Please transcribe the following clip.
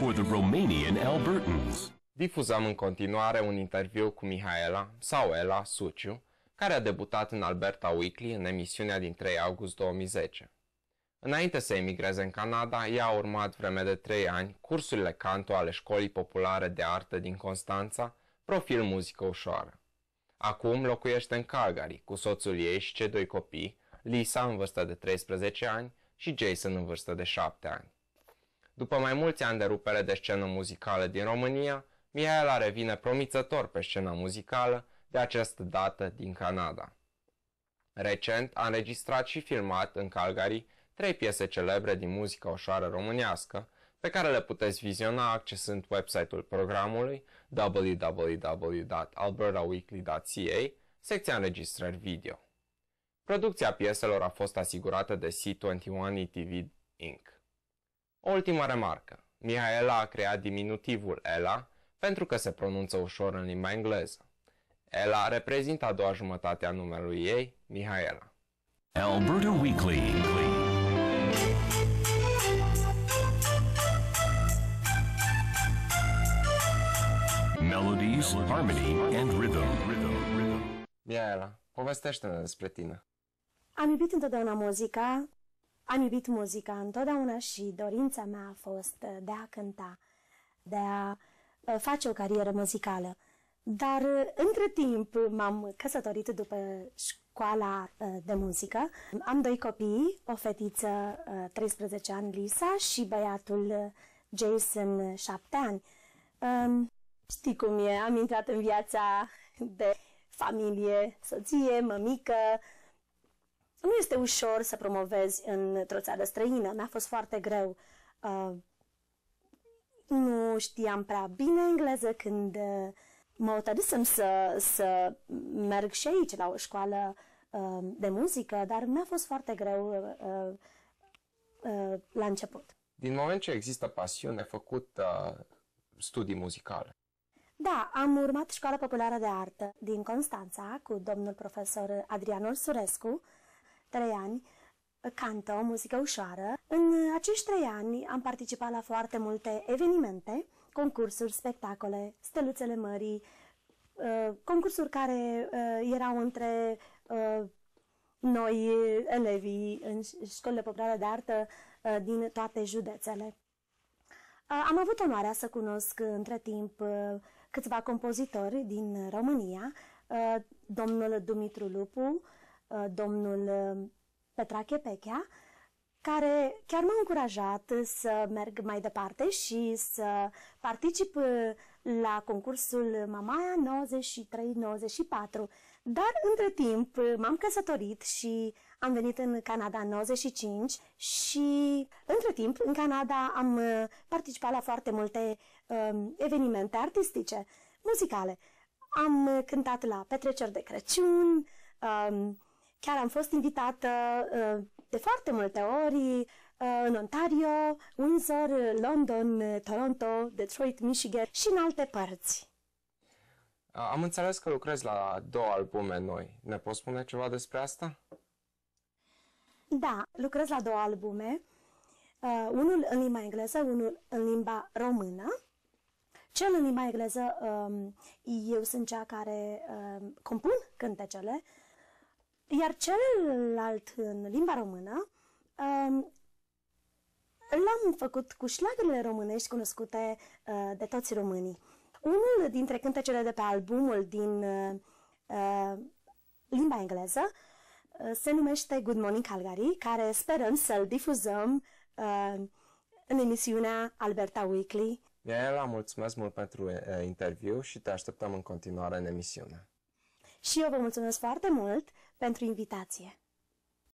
for the Romanian Albertans. Difuzăm în continuare un interviu cu Mihaela sau Ela Suciu, care a debutat în Alberta Weekly în emisiunea din 3 august 2010. Înainte să emigreze în Canada, ea a urmat vreme de 3 ani cursurile canto ale Școlii Populare de Artă din Constanța, profil muzică ușoară. Acum locuiește în Calgary cu soțul ei și cei doi copii, Lisa în vârstă de 13 ani și Jason în vârstă de 7 ani. După mai mulți ani de rupere de scenă muzicală din România, Mihaela revine promițător pe scena muzicală, de această dată din Canada. Recent a înregistrat și filmat în Calgary trei piese celebre din muzica ușoară românească, pe care le puteți viziona accesând website-ul programului www.albertaweekly.ca, secția înregistrări video. Producția pieselor a fost asigurată de C21 ETV Inc. O ultimă remarcă. Mihaela a creat diminutivul Ela pentru că se pronunță ușor în limba engleză. Ela reprezintă a doua jumătate a numelui ei, Mihaela. Alberta Weekly. Melodies, harmony, and rhythm. Mihaela, povestește-ne despre tine. Am iubit întotdeauna muzica, am iubit muzica întotdeauna și dorința mea a fost uh, de a cânta, de a uh, face o carieră muzicală. Dar uh, între timp m-am căsătorit după școala de muzică. Am doi copii, o fetiță 13 ani, Lisa, și băiatul Jason, 7 ani. Um, știi cum e, am intrat în viața de familie, soție, mămică, nu este ușor să promovezi într-o țară străină. Mi-a fost foarte greu. Uh, nu știam prea bine engleză când uh, mă hotărâsem să, să merg și aici la o școală uh, de muzică, dar mi-a fost foarte greu uh, uh, la început. Din moment ce există pasiune, făcut uh, studii muzicale. Da, am urmat Școala Populară de Artă din Constanța cu domnul profesor Adrian Ursurescu, trei ani, cantă o muzică ușoară. În acești trei ani am participat la foarte multe evenimente, concursuri, spectacole, steluțele mării, uh, concursuri care uh, erau între uh, noi, elevii în școlile populare de artă din toate județele. Am avut onoarea să cunosc între timp câțiva compozitori din România, domnul Dumitru Lupu, Uh, domnul uh, Petrache Pechea, care chiar m-a încurajat să merg mai departe și să particip uh, la concursul Mamaia 93-94. Dar între timp m-am căsătorit și am venit în Canada în 95 și între timp în Canada am participat la foarte multe um, evenimente artistice, muzicale. Am cântat la petreceri de Crăciun, um, Chiar am fost invitată uh, de foarte multe ori uh, în Ontario, Windsor, London, Toronto, Detroit, Michigan și în alte părți. Am înțeles că lucrezi la două albume noi. Ne poți spune ceva despre asta? Da, lucrez la două albume. Uh, unul în limba engleză, unul în limba română. Cel în limba engleză, um, eu sunt cea care um, compun cântecele, iar celălalt în limba română um, l-am făcut cu șlagurile românești cunoscute uh, de toți românii. Unul dintre cântecele de pe albumul din uh, uh, limba engleză uh, se numește Good Morning Calgary, care sperăm să-l difuzăm uh, în emisiunea Alberta Weekly. Miaela, mulțumesc mult pentru uh, interviu și te așteptăm în continuare în emisiune. Și eu vă mulțumesc foarte mult pentru invitație.